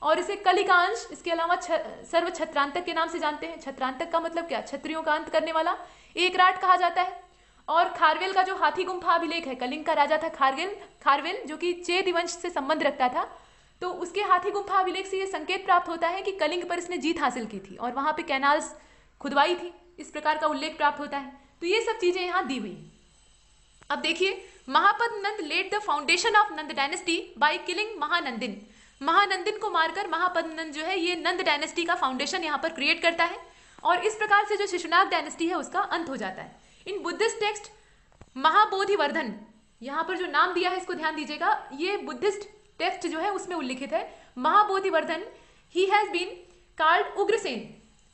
B: और इसे कलिकांश इसके अलावा छ, सर्व छत्रांतक के नाम से जानते हैं। छत्रांतक का मतलब क्या? छत्रियों का अंत करने वाला। एक राट कहा जाता है। और खारवेल का जो हाथी गुम्फा अभिलेख है कलिंग का राजा था खारवेल खारवेल जो कि चेद वंश से संबंध रखता था तो उसके हाथी गुम्फा अभिलेख से यह संकेत प्राप्त होता है कि कलिंग पर इसने जीत हासिल की थी और वहाँ पे कैनाल्स खुदवाई थी। इस प्रकार का उल्लेख प्राप्त होता है। तो ये सब चीज़ें यहाँ दी हुई अब देखिए Mahapadma Nanda laid the foundation of Nanda dynasty by killing Mahanandin. Mahanandin को मारकर महापद नंद जो है, ये नंद डायनेस्टी का फाउंडेशन यहाँ पर क्रिएट करता है। और इस प्रकार से जो शिशुनाग डायनेस्टी है, उसका अंत हो जाता है। इन बुद्धिस्ट टेक्स्ट, महाबोधिवर्धन, यहाँ पर जो नाम दिया है, इसको ध्यान दीजिएगा। ये बुद्धिस्ट टेक्स्ट जो है, उसमें उल्लिखित है। Mahabodhivardhan he has been called Ugrasena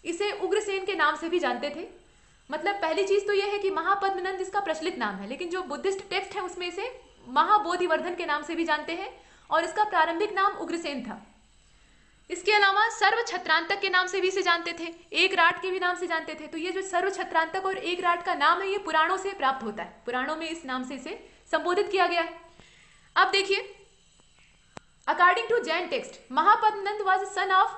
B: इसे उग्रसेन के नाम से भी जानते थे। मतलब पहली चीज़ तो यह है कि महापद्मनंद इसका प्रचलित नाम है, लेकिन जो बुद्धिस्ट टेक्स्ट है, उसमें इसे महाबोधिवर्धन के नाम से भी जानते हैं। और इसका प्रारंभिक नाम उग्रसेन था। इसके अलावा सर्व छत्रांतक के नाम से भी इसे जानते थे, एक राट के भी नाम से जानते थे। तो ये जो सर्व छत्रांतक और एक राट का नाम है, ये पुराणों से प्राप्त होता है। पुराणों में इस नाम से इसे संबोधित किया गया है। अब देखिए according to Jain text Mahapadmananda was son of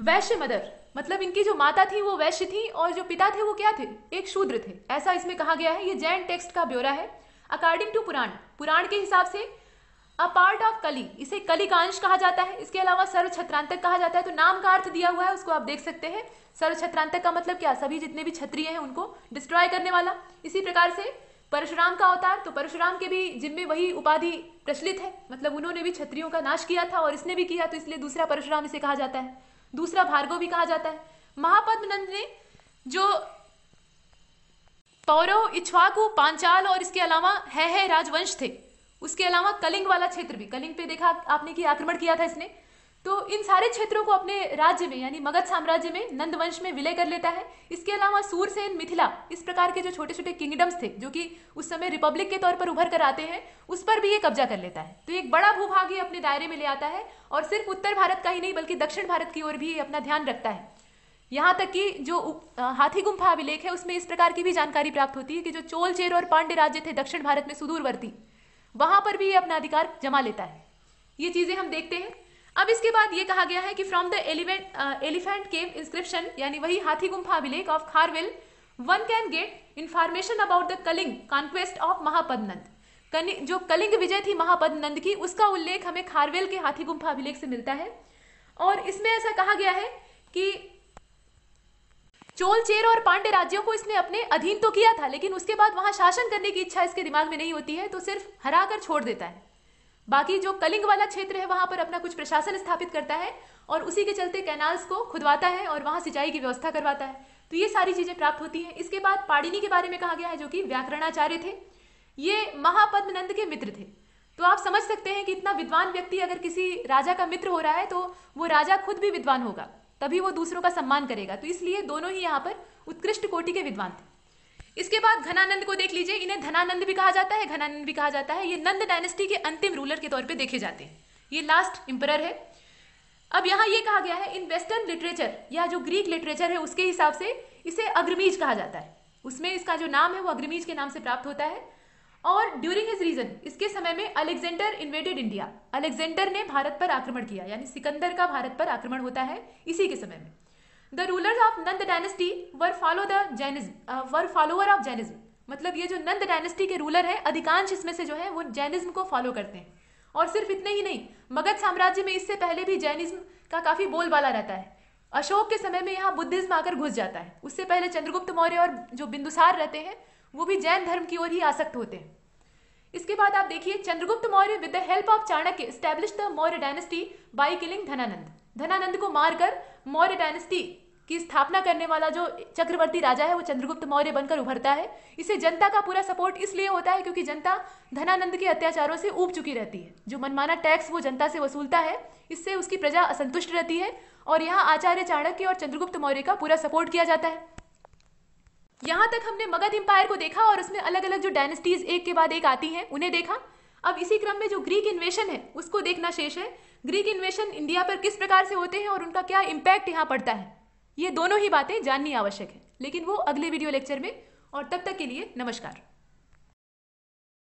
B: Vaishya mother मतलब इनकी जो माता थी, वो वैश्य थी, और जो पिता थे, वो क्या थे? एक शूद्र थे। ऐसा इसमें कहा गया है। ये जैन टेक्स्ट का ब्यौरा है। अकॉर्डिंग टू पुराण पुराण के हिसाब से अ पार्ट ऑफ़ कली इसे कली का कहा जाता है। इसके अलावा सर्व छत्रांतक कहा जाता है तो नाम का अर्थ दिया हुआ है, उसको आप देख सकते हैं। सर्व छत्रांतक का मतलब क्या? सभी जितने भी क्षत्रिय हैं, उनको डिस्ट्रॉय करने वाला। इसी प्रकार से परशुराम का अवतार तो परशुराम के भी जिम्मे वही उपाधि प्रचलित है मतलब उन्होंने भी क्षत्रियों का नाश किया था और इसने भी किया तो इसलिए दूसरा परशुराम इसे कहा जाता है। दूसरा भार्गव भी कहा जाता है। महापद्मनंद ने जो पौरव इच्छवाकु पांचाल और इसके अलावा है है राजवंश थे। उसके अलावा कलिंग वाला क्षेत्र भी। कलिंग पे देखा आपने कि आक्रमण किया था इसने। तो इन सारे क्षेत्रों को अपने राज्य में, यानी मगध साम्राज्य में, नंदवंश में विलय कर लेता है। इसके अलावा सूरसेन, मिथिला, इस प्रकार के जो छोटे छोटे किंगडम्स थे, जो कि उस समय रिपब्लिक के तौर पर उभर कर आते हैं, उस पर भी ये कब्जा कर लेता है। तो एक बड़ा भूभाग ये अपने दायरे में ले आता है और सिर्फ़ उत्तर भारत का ही नहीं, बल्कि दक्षिण भारत की ओर भी अपना ध्यान रखता है। यहाँ तक कि जो हाथी गुम्फा अभिलेख है, उसमें इस प्रकार की भी जानकारी प्राप्त होती है कि जो चोल चेर और पांडे राज्य थे दक्षिण भारत में सुदूरवर्ती, वहाँ पर भी ये अपना अधिकार जमा लेता है। ये चीज़ें हम देखते हैं। अब इसके बाद ये कहा गया है कि from the elephant elephant cave inscription यानी वही हाथी गुम्फा अभिलेख of Kharavela one can get information about the Kalinga conquest of Mahapadmananda जो कलिंग विजय थी महापदनंद की, उसका उल्लेख हमें खारवेल के हाथी गुम्फा अभिलेख से मिलता है। और इसमें ऐसा कहा गया है कि चोल चेर और पांडे राज्यों को इसने अपने अधीन तो किया था, लेकिन उसके बाद वहाँ शासन करने की इच्छा इसके दिमाग में नहीं होती है तो सिर्फ़ हरा कर छोड़ देता है। बाकी जो कलिंग वाला क्षेत्र है, वहाँ पर अपना कुछ प्रशासन स्थापित करता है और उसी के चलते कैनाल्स को खुदवाता है और वहाँ सिंचाई की व्यवस्था करवाता है। तो ये सारी चीज़ें प्राप्त होती हैं। इसके बाद पाड़िनी के बारे में कहा गया है, जो कि व्याकरणाचार्य थे। ये महापद्मनंद के मित्र थे। तो आप समझ सकते हैं कि इतना विद्वान व्यक्ति अगर किसी राजा का मित्र हो रहा है तो वो राजा खुद भी विद्वान होगा। तभी वो दूसरों का सम्मान करेगा। तो इसलिए दोनों ही यहाँ पर उत्कृष्ट कोटि के विद्वान थे। इसके बाद घनानंद को देख लीजिए, इन्हें धनानंद भी कहा जाता है, घनानंद भी कहा जाता है। ये नंद डायनेस्टी के अंतिम रूलर के तौर पे देखे जाते हैं। ये लास्ट इंपरर है। अब यहाँ ये कहा गया है इन वेस्टर्न लिटरेचर या जो ग्रीक लिटरेचर है, उसके हिसाब से इसे अग्रमीज कहा जाता है। उसमें इसका जो नाम है, वो अग्रमीज के नाम से प्राप्त होता है। और ड्यूरिंग हिज रीजन इसके समय में अलेक्जेंडर इन्वेडेड इंडिया अलेक्जेंडर ने भारत पर आक्रमण किया, यानी सिकंदर का भारत पर आक्रमण होता है इसी के समय में. The rulers of Nanda dynasty were follow the Jainism were follower of Jainism मतलब ये जो नंद डायनेस्टी के रूलर है, अधिकांश इसमें से जो है, वो जैनिज्म को फॉलो करते हैं. और सिर्फ़ इतने ही नहीं, मगध साम्राज्य में इससे पहले भी जैनिज्म का काफ़ी बोलबाला रहता है. अशोक के समय में यहाँ बुद्धिज्म आकर घुस जाता है. उससे पहले चंद्रगुप्त मौर्य और जो बिंदुसार रहते हैं, वो भी जैन धर्म की ओर ही आसक्त होते हैं. इसके बाद आप देखिए, Chandragupta Maurya with the help of Chanakya established the Maurya dynasty by killing Dhanananda Dhanananda को मारकर मौर्य डायनेस्टी की स्थापना करने वाला जो चक्रवर्ती राजा है, वो चंद्रगुप्त मौर्य बनकर उभरता है। इसे जनता का पूरा सपोर्ट इसलिए होता है क्योंकि जनता धनानंद के अत्याचारों से ऊब चुकी रहती है। जो मनमाना टैक्स वो जनता से वसूलता है, इससे उसकी प्रजा असंतुष्ट रहती है और यहाँ आचार्य चाणक्य और चंद्रगुप्त मौर्य का पूरा सपोर्ट किया जाता है। यहाँ तक हमने मगध एम्पायर को देखा और उसमें अलग अलग जो डायनेस्टीज एक के बाद एक आती हैं, उन्हें देखा। अब इसी क्रम में जो ग्रीक इन्वेशन है, उसको देखना शेष है। ग्रीक इन्वेशन इंडिया पर किस प्रकार से होते हैं और उनका क्या इम्पैक्ट यहाँ पड़ता है, ये दोनों ही बातें जाननी आवश्यक है। लेकिन वो अगले वीडियो लेक्चर में, और तब तक के लिए नमस्कार।